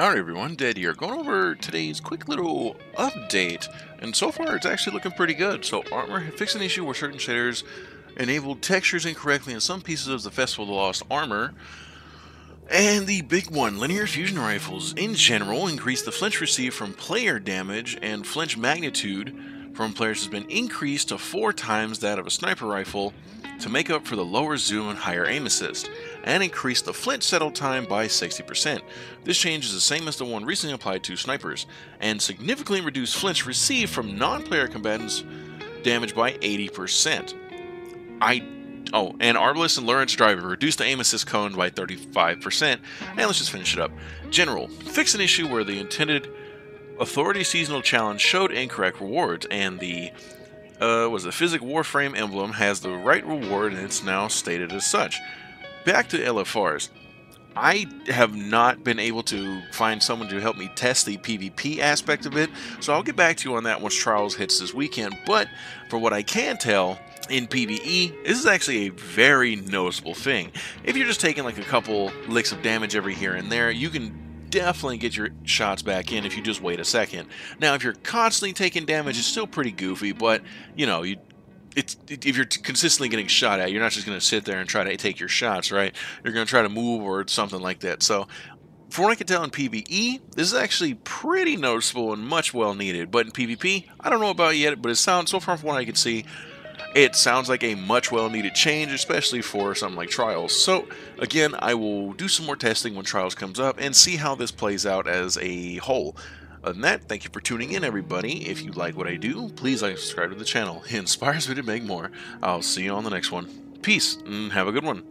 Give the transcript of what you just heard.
Howdy everyone, Dead here. Going over today's quick little update, and so far it's actually looking pretty good. So Armor fixed an issue where certain shaders enabled textures incorrectly in some pieces of the Festival of the Lost Armor. And the big one, linear fusion rifles in general increase the flinch received from player damage and flinch magnitude from players has been increased to four times that of a sniper rifle to make up for the lower zoom and higher aim assist, and increase the flinch settle time by 60%. This change is the same as the one recently applied to snipers, and significantly reduced flinch received from non-player combatants damage by 80%. I Oh, and Arbalest and Lorentz Driver reduced the aim assist cone by 35%. And let's just finish it up. General, fix an issue where the intended Authority Seasonal Challenge showed incorrect rewards, and the uh, was the Physic Warframe emblem has the right reward and it's now stated as such. Back to LFRs. I have not been able to find someone to help me test the PvP aspect of it, so I'll get back to you on that once Trials hits this weekend. But for what I can tell, in PvE, this is actually a very noticeable thing. If you're just taking like a couple licks of damage every here and there, you can definitely get your shots back in if you just wait a second. Now, if you're constantly taking damage, it's still pretty goofy, but, you know, you it's if you're consistently getting shot at, you're not just going to sit there and try to take your shots, right? You're going to try to move or something like that. So, from what I can tell in PvE, this is actually pretty noticeable and much well needed. But in PvP, I don't know about yet, but it sounds so far from what I can see, it sounds like a much well needed change, especially for something like Trials. So, again, I will do some more testing when Trials comes up and see how this plays out as a whole. Other than that, thank you for tuning in, everybody. If you like what I do, please like and subscribe to the channel. It inspires me to make more. I'll see you on the next one. Peace, and have a good one.